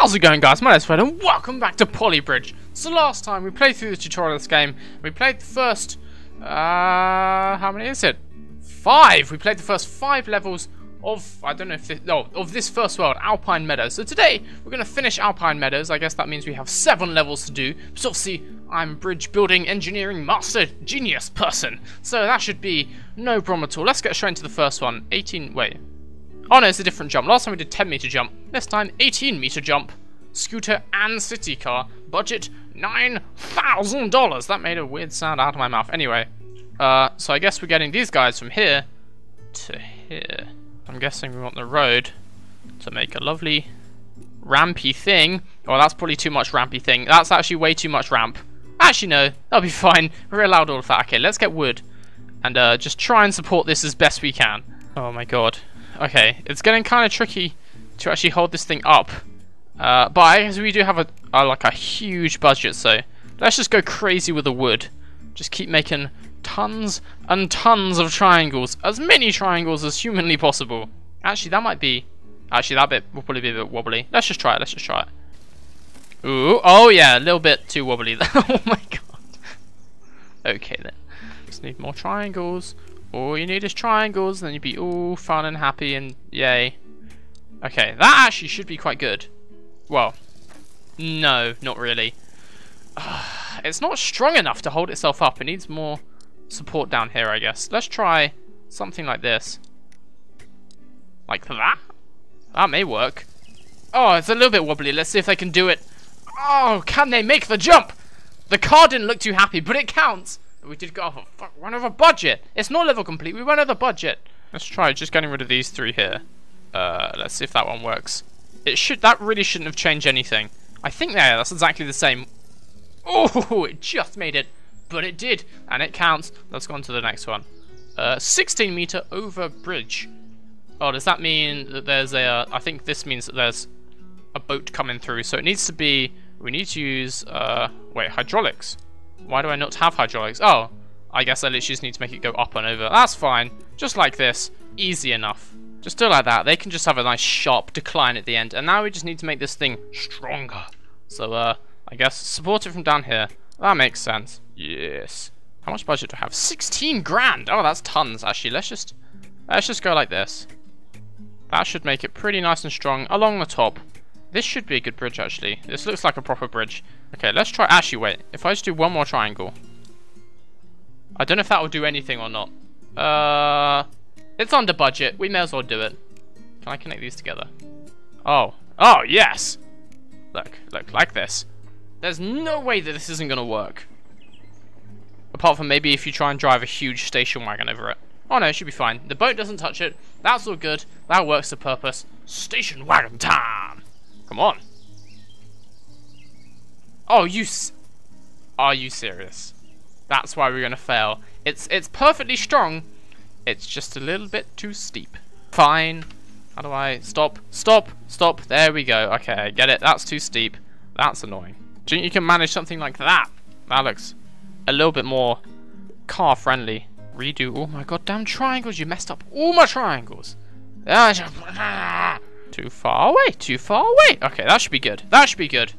How's it going guys? My name's Fred and welcome back to Poly Bridge. So last time we played through the tutorial of this game, we played the first, uh, how many is it? Five! We played the first five levels of, I don't know if this, no, of this first world, Alpine Meadows. So today, we're going to finish Alpine Meadows. I guess that means we have seven levels to do. But obviously, I'm bridge building engineering master genius person. So that should be no problem at all. Let's get straight into the first one. 18, wait, Oh no, it's a different jump. Last time we did 10 meter jump. This time 18 meter jump. Scooter and city car. Budget $9,000. That made a weird sound out of my mouth. Anyway, uh, so I guess we're getting these guys from here to here. I'm guessing we want the road to make a lovely rampy thing. Oh, that's probably too much rampy thing. That's actually way too much ramp. Actually, no. That'll be fine. We're allowed all of that. Okay, let's get wood. And uh, just try and support this as best we can. Oh my god. Okay, it's getting kind of tricky to actually hold this thing up. Uh, but I guess we do have a, like a huge budget, so let's just go crazy with the wood. Just keep making tons and tons of triangles, as many triangles as humanly possible. Actually, that might be. Actually, that bit will probably be a bit wobbly. Let's just try it. Let's just try it. Ooh, oh yeah, a little bit too wobbly. oh my god. Okay then. Just need more triangles. All you need is triangles, and then you'd be all fun and happy and yay. Okay, that actually should be quite good. Well, no, not really. it's not strong enough to hold itself up. It needs more support down here, I guess. Let's try something like this. Like that? That may work. Oh, it's a little bit wobbly. Let's see if they can do it. Oh, can they make the jump? The car didn't look too happy, but it counts. We did go off a fuck, run over budget. It's not level complete. We run over budget. Let's try just getting rid of these three here. Uh, let's see if that one works. It should. That really shouldn't have changed anything. I think there. That's exactly the same. Oh, it just made it, but it did, and it counts. Let's go on to the next one. Uh, 16 meter over bridge. Oh, does that mean that there's a? Uh, I think this means that there's a boat coming through. So it needs to be. We need to use. Uh, wait, hydraulics. Why do I not have hydraulics? Oh, I guess I literally just need to make it go up and over. That's fine. Just like this. Easy enough. Just do like that. They can just have a nice sharp decline at the end. And now we just need to make this thing stronger. So, uh, I guess support it from down here. That makes sense. Yes. How much budget do I have? 16 grand! Oh, that's tons, actually. Let's just, let's just go like this. That should make it pretty nice and strong along the top. This should be a good bridge, actually. This looks like a proper bridge. Okay, let's try... Actually, wait. If I just do one more triangle. I don't know if that will do anything or not. Uh, It's under budget. We may as well do it. Can I connect these together? Oh. Oh, yes! Look, look, like this. There's no way that this isn't going to work. Apart from maybe if you try and drive a huge station wagon over it. Oh no, it should be fine. The boat doesn't touch it. That's all good. That works the purpose. Station wagon time! Come on. Oh, you Are you serious? That's why we're gonna fail. It's it's perfectly strong. It's just a little bit too steep. Fine. How do I stop? Stop! Stop! There we go. Okay, I get it. That's too steep. That's annoying. Do you think you can manage something like that? That looks a little bit more car friendly. Redo all my goddamn triangles. You messed up all my triangles. Ah, Too far away, too far away. Okay, that should be good. That should be good.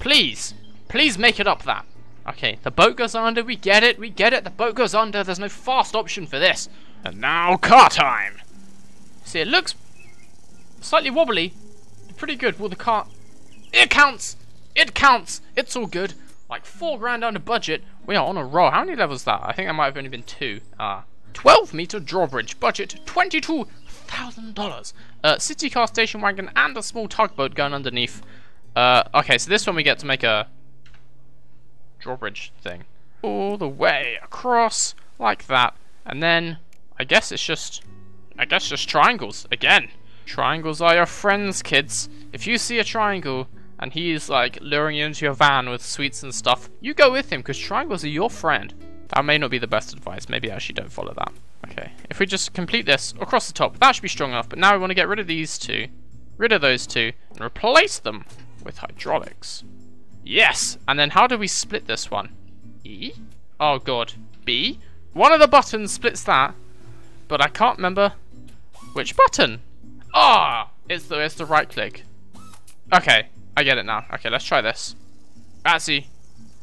Please, please make it up that. Okay, the boat goes under, we get it, we get it, the boat goes under, there's no fast option for this. And now car time. See, it looks slightly wobbly, pretty good. Well, the car, it counts, it counts, it's all good. Like four grand under budget, we are on a roll. How many levels is that? I think that might have only been two. Ah. 12 meter drawbridge, budget 22 thousand dollars. Uh, city car station wagon and a small tugboat going underneath. Uh, okay, so this one we get to make a drawbridge thing all the way across like that, and then I guess it's just, I guess just triangles again. Triangles are your friends, kids. If you see a triangle and he's like luring you into your van with sweets and stuff, you go with him because triangles are your friend. That may not be the best advice. Maybe I actually don't follow that. Okay, if we just complete this across the top, that should be strong enough. But now we want to get rid of these two, rid of those two, and replace them with hydraulics. Yes! And then how do we split this one? E? Oh god. B? One of the buttons splits that, but I can't remember which button. Ah! Oh, it's the, it's the right click. Okay, I get it now. Okay, let's try this. Actually,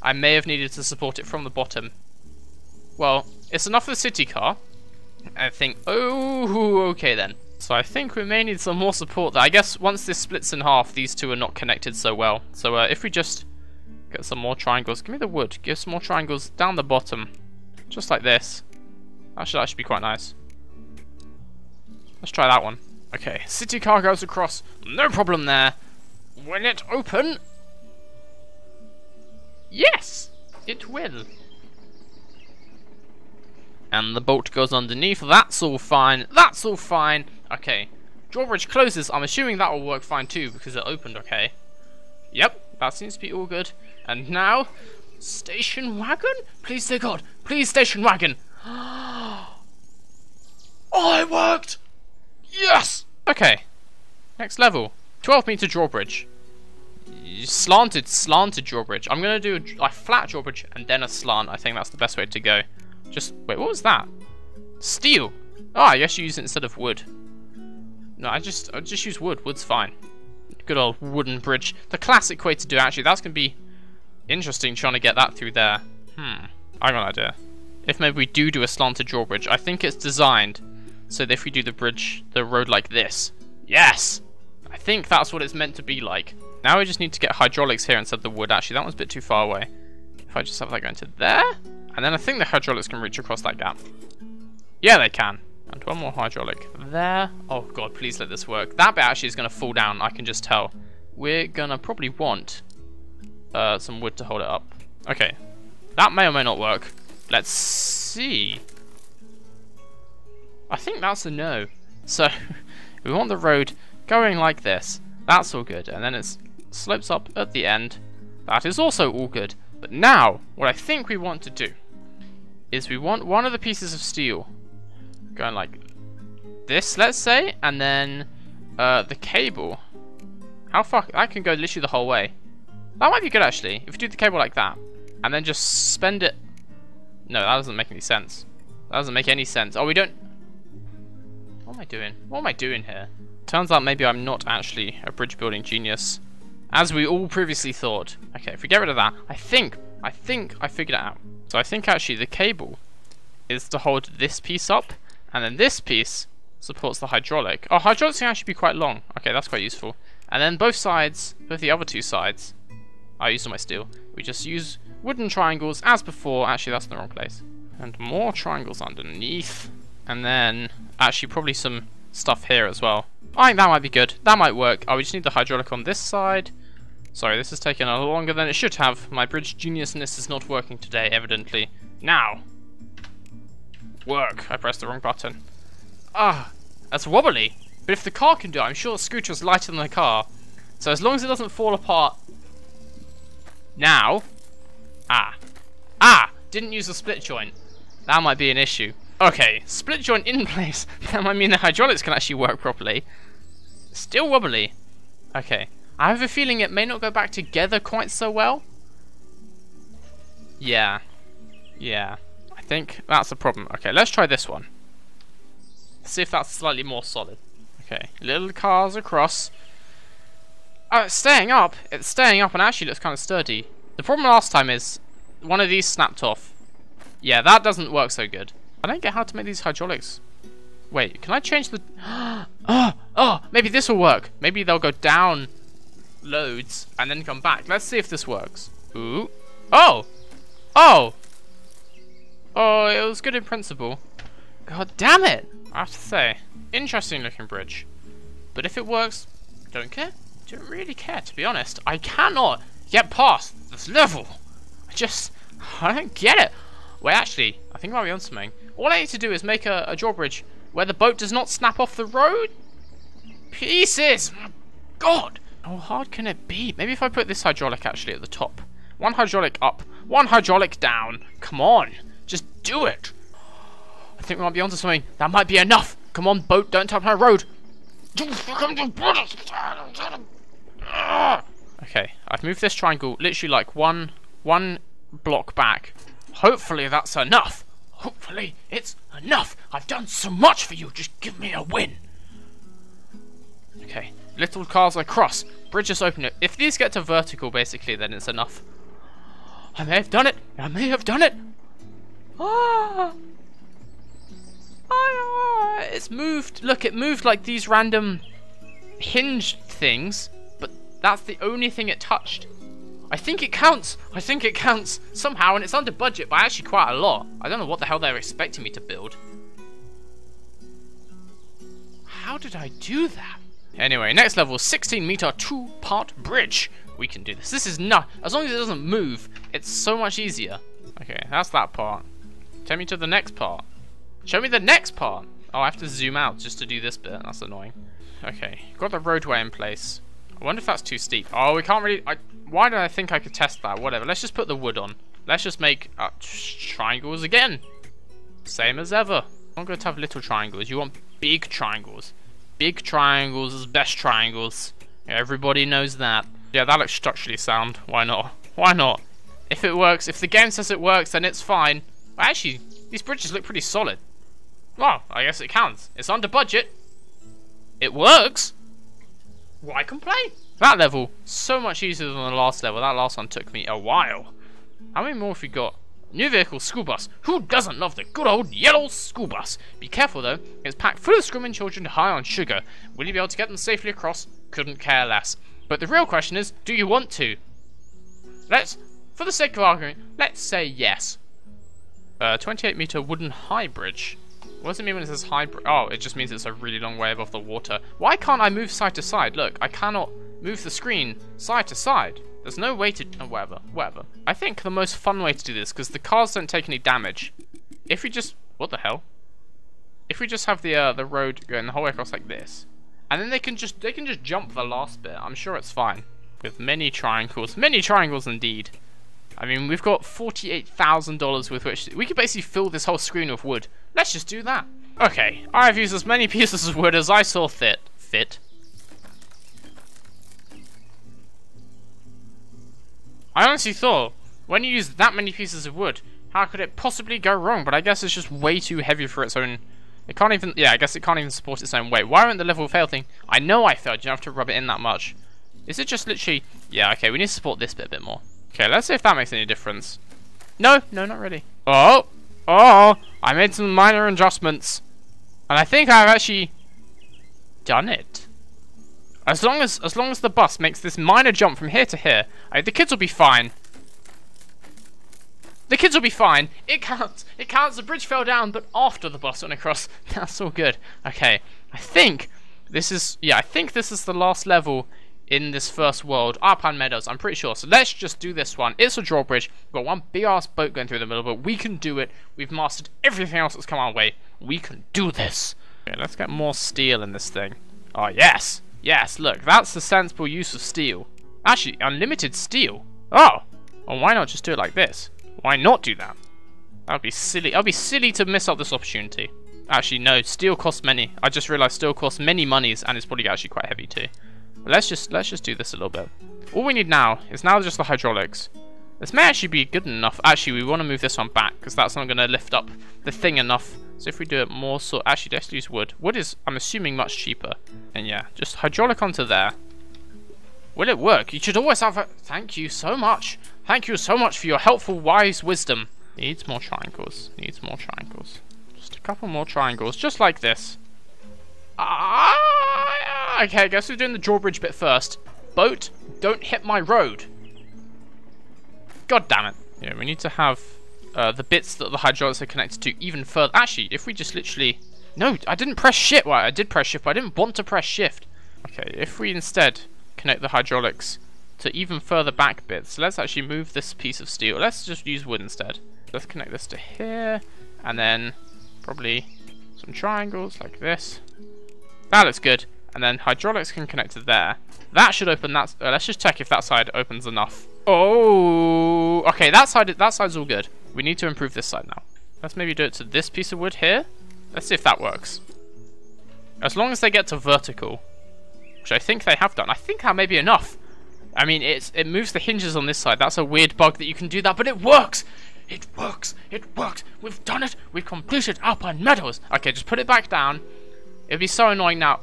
I may have needed to support it from the bottom. Well, it's enough for the city car. I think, oh, okay then. So I think we may need some more support there. I guess once this splits in half, these two are not connected so well. So uh, if we just get some more triangles, give me the wood, give some more triangles down the bottom, just like this. That should actually be quite nice. Let's try that one. Okay, city car goes across, no problem there. Will it open? Yes, it will. And the bolt goes underneath, that's all fine, that's all fine. Okay, drawbridge closes, I'm assuming that will work fine too, because it opened okay. Yep, that seems to be all good. And now, station wagon? Please, dear God, please, station wagon. oh, it worked! Yes! Okay, next level. 12 meter drawbridge. Slanted, slanted drawbridge. I'm going to do a, a flat drawbridge and then a slant. I think that's the best way to go. Just, wait, what was that? Steel. Oh, I guess you use it instead of wood. No, I just, I just use wood. Wood's fine. Good old wooden bridge. The classic way to do it, actually. That's going to be interesting trying to get that through there. Hmm. I got an idea. If maybe we do do a slanted drawbridge, I think it's designed so that if we do the bridge, the road like this. Yes! I think that's what it's meant to be like. Now we just need to get hydraulics here instead of the wood. Actually, that one's a bit too far away. If I just have that going to there, and then I think the hydraulics can reach across that gap. Yeah, they can. And one more hydraulic there. Oh god, please let this work. That bit actually is going to fall down, I can just tell. We're going to probably want uh, some wood to hold it up. Okay, that may or may not work. Let's see. I think that's a no. So, we want the road going like this. That's all good. And then it slopes up at the end. That is also all good. But now, what I think we want to do is we want one of the pieces of steel going like this, let's say, and then uh, the cable. How far? That can go literally the whole way. That might be good actually, if we do the cable like that, and then just spend it. No, that doesn't make any sense. That doesn't make any sense. Oh, we don't. What am I doing? What am I doing here? Turns out maybe I'm not actually a bridge building genius, as we all previously thought. Okay, if we get rid of that, I think, I think I figured it out. So I think actually the cable is to hold this piece up, and then this piece supports the hydraulic. Oh, hydraulics can actually be quite long. Okay, that's quite useful. And then both sides, both the other two sides, I used my steel. We just use wooden triangles as before. Actually, that's in the wrong place. And more triangles underneath. And then, actually, probably some stuff here as well. I think that might be good. That might work. Oh, we just need the hydraulic on this side. Sorry, this has taken a little longer than it should have. My bridge geniusness is not working today, evidently. Now! Work. I pressed the wrong button. Ah, that's wobbly. But if the car can do it, I'm sure the scooter is lighter than the car. So as long as it doesn't fall apart now. Ah. Ah! Didn't use the split joint. That might be an issue. Okay, split joint in place. that might mean the hydraulics can actually work properly. Still wobbly. Okay. I have a feeling it may not go back together quite so well. Yeah. Yeah. I think that's the problem. Okay, let's try this one. See if that's slightly more solid. Okay, little cars across. Oh, it's staying up. It's staying up and actually looks kind of sturdy. The problem last time is one of these snapped off. Yeah, that doesn't work so good. I don't get how to make these hydraulics. Wait, can I change the... oh, oh, maybe this will work. Maybe they'll go down loads and then come back. Let's see if this works. Ooh. Oh! Oh! Oh, it was good in principle. God damn it! I have to say, interesting looking bridge. But if it works, don't care don't really care, to be honest. I cannot get past this level. I just, I don't get it. Wait, actually, I think I might be on something. All I need to do is make a, a drawbridge where the boat does not snap off the road. Pieces! My God! How hard can it be? Maybe if I put this hydraulic actually at the top. One hydraulic up, one hydraulic down. Come on, just do it. I think we might be onto something. That might be enough. Come on, boat, don't tap my road. Okay, I've moved this triangle literally like one one block back. Hopefully that's enough. Hopefully it's enough. I've done so much for you. Just give me a win. Okay, little cars across. Bridge just open it. If these get to vertical, basically, then it's enough. I may have done it. I may have done it. Ah. ah. It's moved. Look, it moved like these random hinged things, but that's the only thing it touched. I think it counts. I think it counts somehow, and it's under budget by actually quite a lot. I don't know what the hell they're expecting me to build. How did I do that? Anyway, next level, 16 meter two-part bridge. We can do this. This is not, as long as it doesn't move, it's so much easier. Okay, that's that part. Take me to the next part. Show me the next part. Oh, I have to zoom out just to do this bit. That's annoying. Okay, got the roadway in place. I wonder if that's too steep. Oh, we can't really... I, why did I think I could test that? Whatever, let's just put the wood on. Let's just make uh, triangles again. Same as ever. I'm going to have little triangles. You want big triangles. Big triangles is best triangles. Everybody knows that. Yeah, that looks structurally sound. Why not? Why not? If it works, if the game says it works, then it's fine. Actually, these bridges look pretty solid. Well, I guess it counts. It's under budget. It works. Why complain? That level, so much easier than the last level. That last one took me a while. How many more have we got? New vehicle, school bus. Who doesn't love the good old yellow school bus? Be careful though, it's packed full of screaming children high on sugar. Will you be able to get them safely across? Couldn't care less. But the real question is, do you want to? Let's, for the sake of arguing, let's say yes. Uh, 28 meter wooden high bridge. What does it mean when it says high bridge? Oh, it just means it's a really long way above the water. Why can't I move side to side? Look, I cannot move the screen side to side. There's no way to... Oh, whatever, whatever. I think the most fun way to do this, because the cars don't take any damage, if we just... What the hell? If we just have the uh, the road going the whole way across like this, and then they can just they can just jump the last bit. I'm sure it's fine. With many triangles. Many triangles indeed. I mean, we've got $48,000 with which... We could basically fill this whole screen with wood. Let's just do that. Okay, I've used as many pieces of wood as I saw fit. Fit. I honestly thought, when you use that many pieces of wood, how could it possibly go wrong? But I guess it's just way too heavy for its own... It can't even... Yeah, I guess it can't even support its own weight. Why won't the level fail thing? I know I failed. You don't have to rub it in that much. Is it just literally... Yeah, okay, we need to support this bit a bit more. Okay, let's see if that makes any difference. No, no, not really. Oh! Oh! I made some minor adjustments. And I think I've actually... done it. As long as as long as the bus makes this minor jump from here to here, I, the kids will be fine. The kids will be fine. It counts. It counts. The bridge fell down, but after the bus went across. That's all good. Okay. I think this is yeah. I think this is the last level in this first world. Alpine Meadows. I'm pretty sure. So let's just do this one. It's a drawbridge. We've got one big ass boat going through the middle, but we can do it. We've mastered everything else that's come our way. We can do this. Okay. Let's get more steel in this thing. Oh yes. Yes, look, that's the sensible use of steel. Actually, unlimited steel. Oh, well, why not just do it like this? Why not do that? That would be silly. I'd be silly to miss out this opportunity. Actually, no, steel costs many. I just realized steel costs many monies, and it's probably actually quite heavy too. But let's just let's just do this a little bit. All we need now is now just the hydraulics. This may actually be good enough. Actually, we want to move this one back because that's not going to lift up the thing enough so if we do it more so actually let's use wood. Wood is I'm assuming much cheaper. And yeah, just hydraulic onto there. Will it work? You should always have a thank you so much. Thank you so much for your helpful wise wisdom. Needs more triangles. Needs more triangles. Just a couple more triangles, just like this. Ah, okay, I guess we're doing the drawbridge bit first. Boat, don't hit my road. God damn it. Yeah, we need to have uh, the bits that the hydraulics are connected to even further. Actually, if we just literally... No, I didn't press shift. Well, I did press shift, but I didn't want to press shift. Okay, if we instead connect the hydraulics to even further back bits, let's actually move this piece of steel. Let's just use wood instead. Let's connect this to here, and then probably some triangles like this. That looks good. And then hydraulics can connect to there. That should open that. Uh, let's just check if that side opens enough. Oh, okay. That side, that side's all good. We need to improve this side now. Let's maybe do it to this piece of wood here. Let's see if that works. As long as they get to vertical, which I think they have done. I think that may be enough. I mean, it's it moves the hinges on this side. That's a weird bug that you can do that, but it works. It works. It works. We've done it. We've completed Alpine Meadows. Okay, just put it back down. It'd be so annoying now.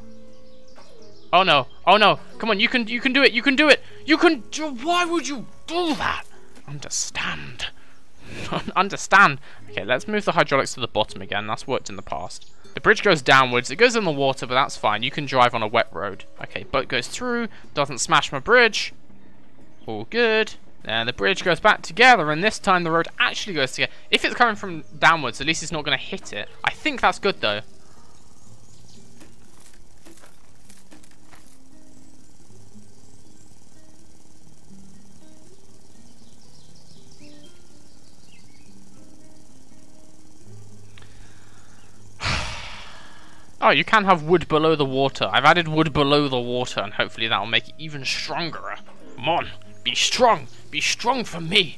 Oh no. Oh no. Come on, you can you can do it. You can do it. You can do why would you do that? Understand. Understand. Okay, let's move the hydraulics to the bottom again. That's worked in the past. The bridge goes downwards. It goes in the water, but that's fine. You can drive on a wet road. Okay, boat goes through. Doesn't smash my bridge. All good. And the bridge goes back together, and this time the road actually goes together. If it's coming from downwards, at least it's not going to hit it. I think that's good, though. Oh, you can have wood below the water. I've added wood below the water, and hopefully that'll make it even stronger. Come on, be strong. Be strong for me.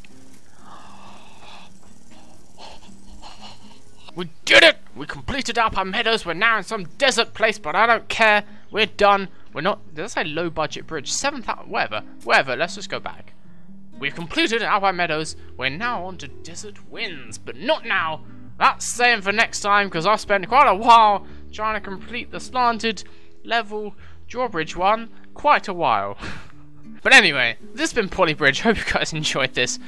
We did it! We completed our Meadows. We're now in some desert place, but I don't care. We're done. We're not. Did I say low budget bridge? 7,000. Whatever. Whatever. Let's just go back. We've completed our Meadows. We're now on to Desert Winds, but not now. That's saying for next time because I've spent quite a while trying to complete the slanted level drawbridge one. Quite a while. but anyway, this has been Poly Bridge. Hope you guys enjoyed this.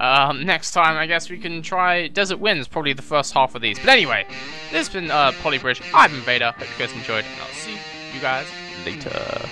Um, next time, I guess we can try Desert Winds, probably the first half of these. But anyway, this has been uh, Poly Bridge. I've been Vader. Hope you guys enjoyed, and I'll see you guys later.